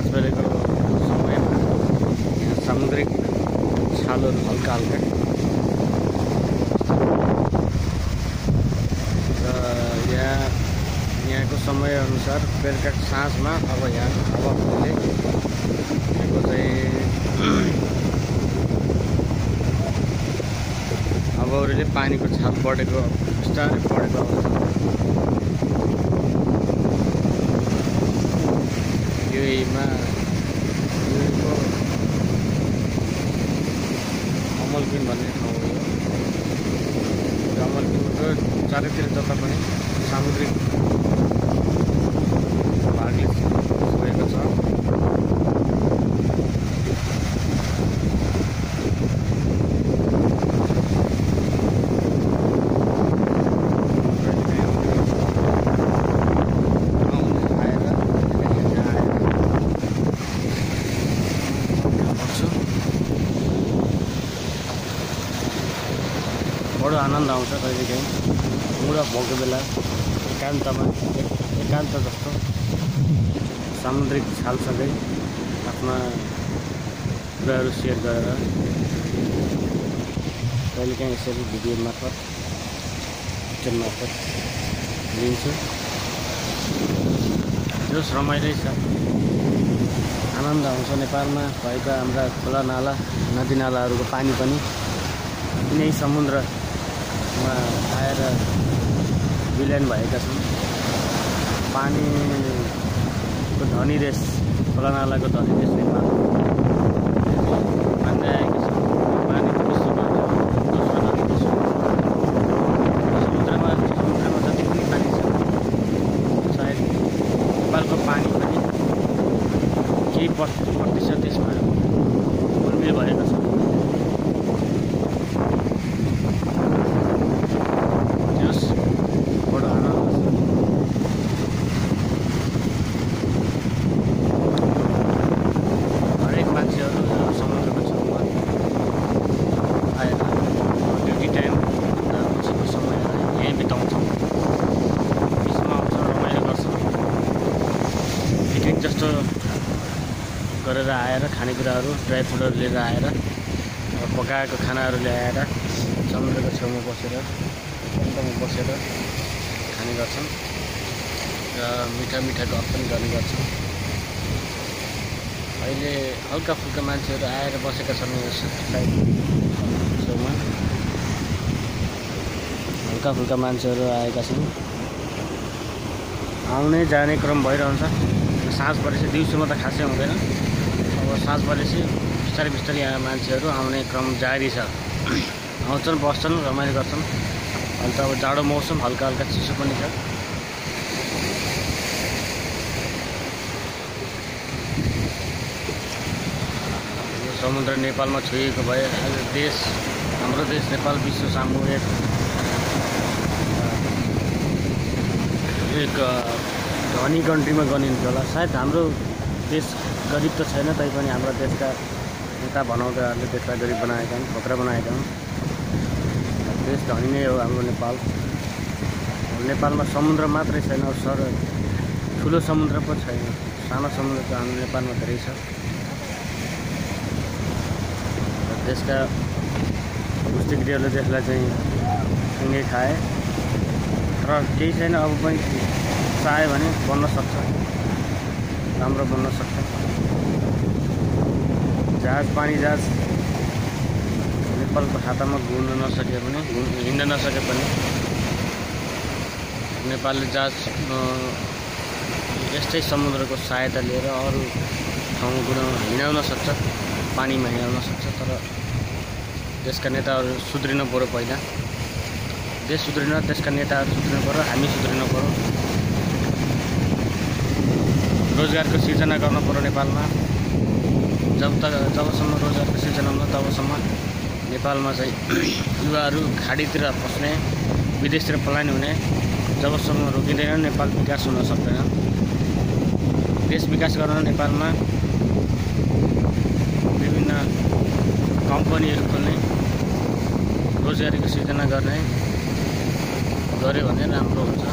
पाँच बजेको समयमा यहाँ सामुद्रिक छालहरू हल्का हल्का र यहाँ यहाँको समयअनुसार बेलुका साँझमा अब यहाँ हावाहरूले यहाँको चाहिँ हावाहरूले पानीको छाप बढेको बिस्तारै बढेको अवस्था युएमा युएको भन्ने ठाउँ हो यो अमलकिनको चारैतिर जता पनि सामुद्रिक भागले छोएको छ आएर यहाँ आएर बस्छु बडो आनन्द आउँछ कहिलेकाहीँ। अफ भएको बेला एकान्तमा एक- एकान्त जस्तो सामुद्रिक छालसँगै आफ्ना कुराहरू सेयर गरेर कहिलेकाहीँ यसरी भिडियो मार्फत पिक्चर मार्फत लिन्छु। जोस् रमाइलै छ। आनन्द आउँछ नेपालमा। भएका हाम्रा खोला नाला नदीनालाहरूको पानी पनि यिनै समुद्रमा आएर विलयन भएका छन्। पानीको धनी देश खोला नालाको धनी नेपाल। मान्दै आएका छन्। पानीको विश्वमा समुद्रमा समुद्रमा जति पनि पानी छ सायद नेपालको पानी पनि केही प्रति प्रतिशत यसमा उर्मिल भएको छ जस बडो आनन्द छ हरेक मान्छेहरू यो समुद्रको छेउमा आएर ड्युटी टाइम पछिको समयलाई यहीँ बिताउँछौँ बिचमा आउँछ रमाइलो गर्छ पिकनिक जस्तो गरेर आएर खानेकुराहरू ड्राई फ्रुटहरू लिएर आएर पकाएको खानाहरू ल्याएर समुद्रको छेउमा बसेर एकान्तमा बसेर खाने गर्छन् र मिठा मिठा गफ पनि गर्ने गर्छन्। अहिले हल्का फुल्का मान्छेहरू आएर बसेका छन् साइड छेउमा। हल्का फुल्का मान्छेहरू आएका छन्। आउने जाने क्रम भइरहन्छ। साँझ परेपछि दिउँसोमा त खासै हुँदैन। अब साँझ परेपछि बिस्तारै बिस्तारै यहाँ मान्छेहरू आउने क्रम जारी छ। आउँछन् बस्छन् रमाइलो गर्छन्। अन्त अब जाडो मौसम हल्का हल्का चिसो पनि छ। समुद्र नेपालमा छोइएको भए देश हाम्रो देश नेपाल विश्व सामु एक एक धनी कन्ट्रीमा गनिन्छ होला। सायद हाम्रो देश गरिब त छैन तैपनि हाम्रो देशका नेता भनाउँदाहरूले देशलाई गरिब बनाएका हुन् खोक्रा बनाएका हुन् देश धनी नै हो हाम्रो नेपाल। नेपालमा समुद्र मात्रै छैन सर ठुलो समुद्र पो छैन सानो समुद्र त हाम्रो नेपालमा धेरै छ। देशका पुस्तिकृतिहरूले देशलाई चाहिँ सँगै खाए। र केही छैन अब पनि चाह्यो भने बन्न सक्छ। राम्रो बन्न सक्छ। जहाज पानी जहाज। नेपालको खातामा घुम्न नसके पनि हिँड्न नसके पनि नेपालले जहाज यस्तै समुद्रको सहायता लिएर अरू ठाउँ गुडाउन हिँडाउन सक्छ पानीमा हिँडाउन सक्छ तर देशका नेताहरू सुध्रिनु पऱ्यो पहिला। देश सुध्रिन देशका नेताहरू सुध्रिनु पऱ्यो हामी सुध्रिनु पऱ्यो रोजगारको सिर्जना गर्नु पऱ्यो नेपालमा। जब तक जबसम्म रोजगारको सिर्जना हुन्न तबसम्म नेपालमा चाहिँ युवाहरू खाडीतिर पस्ने विदेशतिर पलायन हुने जबसम्म रोकिँदैन नेपाल विकास हुन सक्दैन। देश विकास गर्न नेपालमा विभिन्न कम्पनीहरू खोल्ने रोजगारीको सिर्जना गर्ने गऱ्यो भने राम्रो हुन्छ।